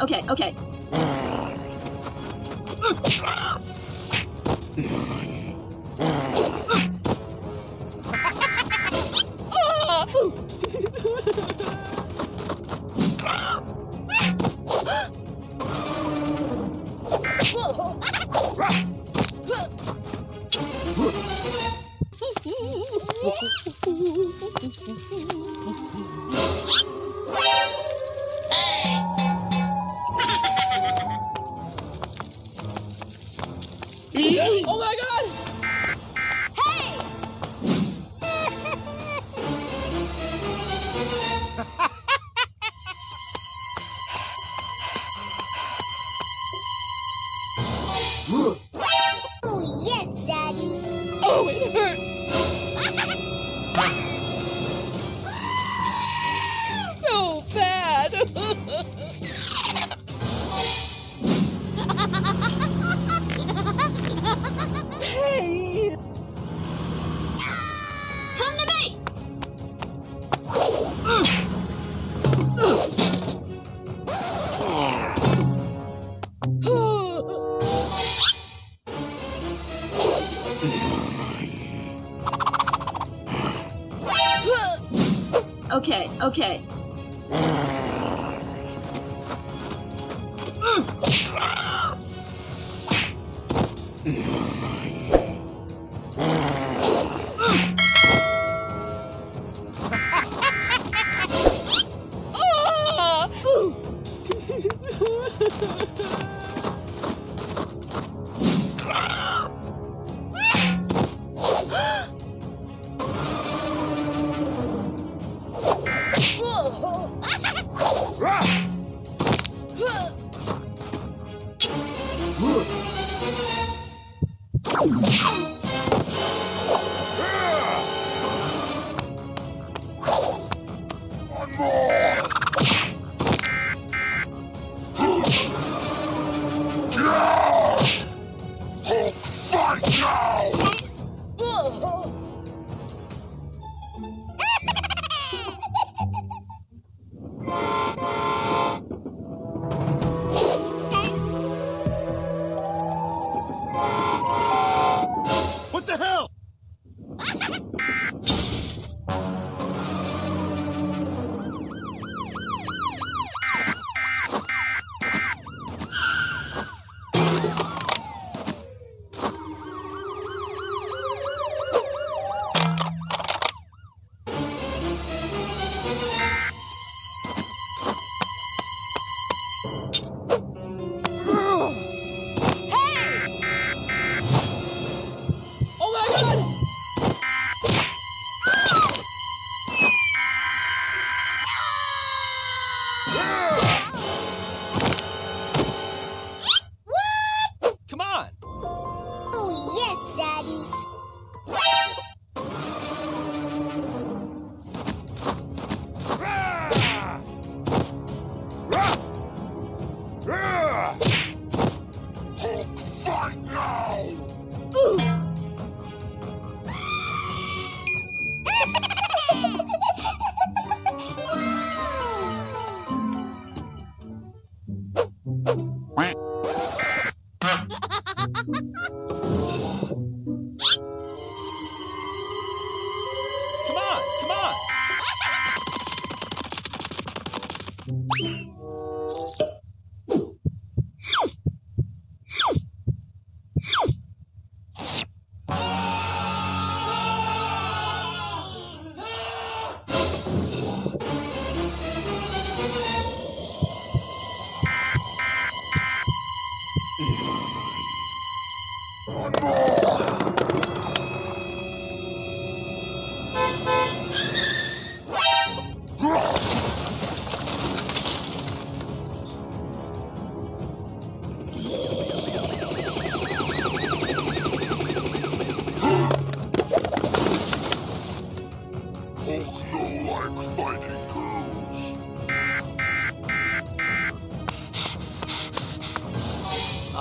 okay, okay. oh my god! Hey! Oh, yes, Daddy. Oh, it hurt Okay, okay. Ah! Hulk, Oh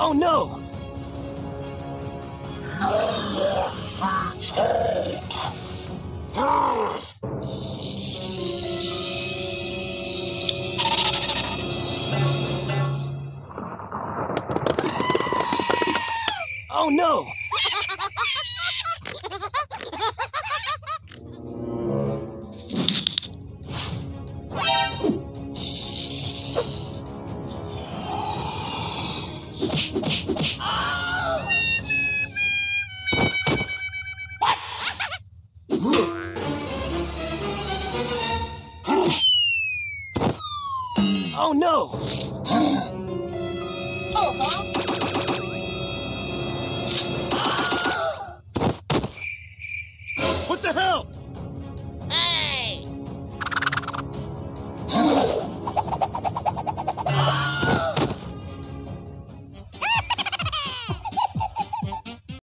Oh no! Oh Oh no! oh.